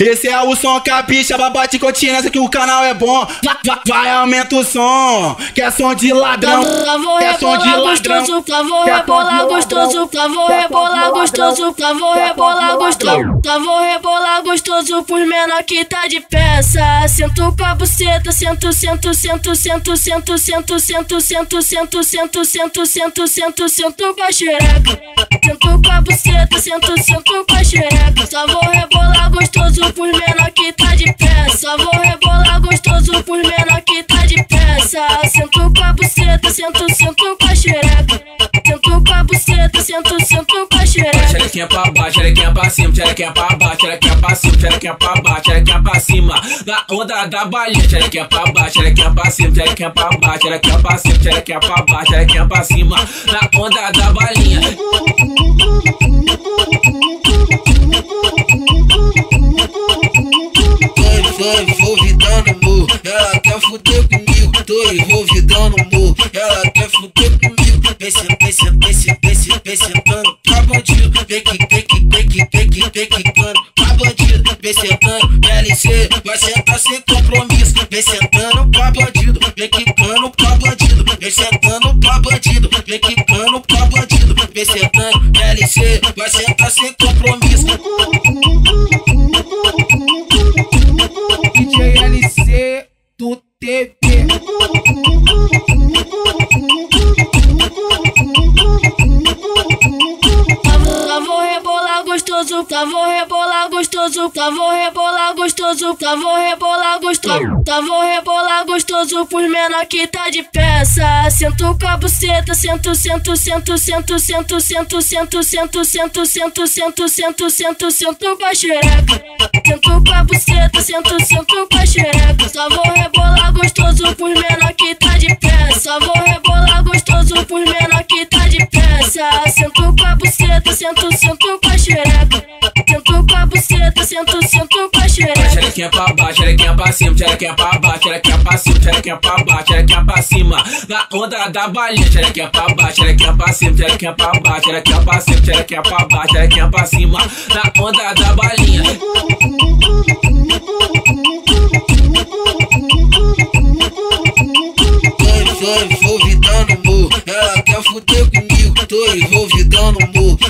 Esse é o som que a bicha babate continência que o canal é bom. Vai, vai, vai aumenta o som. Que é som de ladrão. É de rebolar gostoso, favor rebolar gostoso, favor rebolar gostoso, favor rebolar gostoso, favor rebolar gostoso por menor que tá de peça. Sento com a buceta, sento, sento, sento, sento, sento, sento, sento, sento, sento, sento, sento, sento, sento, sento com a xereca. Buceta, sento, sento com a xereca. Só vou rebolar gostoso por menor que tá de peça. Só vou rebolar gostoso por menor que tá de peça. Sento com a buceta, sento, sento com a xereca. Sento com a buceta, sento, sento com. Xerequinha pra baixo, xerequinha pra cima, xerequinha pra baixo, xerequinha pra cima, xerequinha pra baixo, xerequinha pra cima. Na onda da balinha, xerequinha pra baixo, xerequinha pra cima, xerequinha pra baixo, xerequinha pra cima, xerequinha pra baixo, xerequinha pra cima. Na onda da balinha. Tô envolvidão no morro, ela quer fuder comigo. Tô envolvidão no morro, ela quer fuder comigo. Vem sentando, vem sentando, vem sentando, vem que, vem que, vem que, pra bandido. Vem sentando, LC, vai sentar sem compromisso. Vem sentando pra bandido, vem quicando pra bandido. Vem sentando pra bandido, vem quicando pra bandido. Vem sentando, LC, vai sentar sem compromisso. Gostoso, favor rebolar gostoso, favor rebolar gostoso, favor rebolar gostoso, favor rebolar gostoso por menor que tá de peça. Sento com a buceta, sento, sento, sento, sento, sento, sento, sento, sento, sento, sento, sento, sento, sento, sento com a xereca. Sento com a buceta, sento, sento com a xereca. Só vou rebolar gostoso por menor que tá de peça. Só rebolar com a buceta, sento, sento com a xereca. Sento com a buceta, sento, sento com a xereca. Xerequinha pra baixo, xerequinha pra cima, xerequinha pra baixo, xerequinha pra cima, xerequinha pra baixo, xerequinha pra cima. Na onda da balinha, xerequinha pra baixo, xerequinha pra cima, xerequinha pra baixo, xerequinha pra cima, xerequinha pra baixo, xerequinha pra cima. Na onda da balinha. Tô envolvidão no morro, ela quer fuder comigo. Tô envolvidão no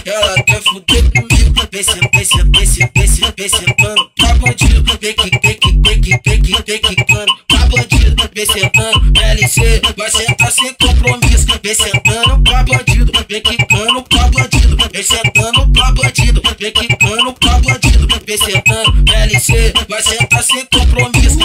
ela quer fuder comigo. Vem sentando, vem sentando, vem sentando, vem sentando, vem sentando pra bandido. Vem que, vem que, vem que, vem que, vem quicando pra bandido. Vem sentando, LC, vai sentar sem compromisso. Vem sentando pra bandido, vem quicando pra bandido. Vem sentando pra bandido, vem quicando pra bandido. Vem sentando, LC, vai sentar sem compromisso.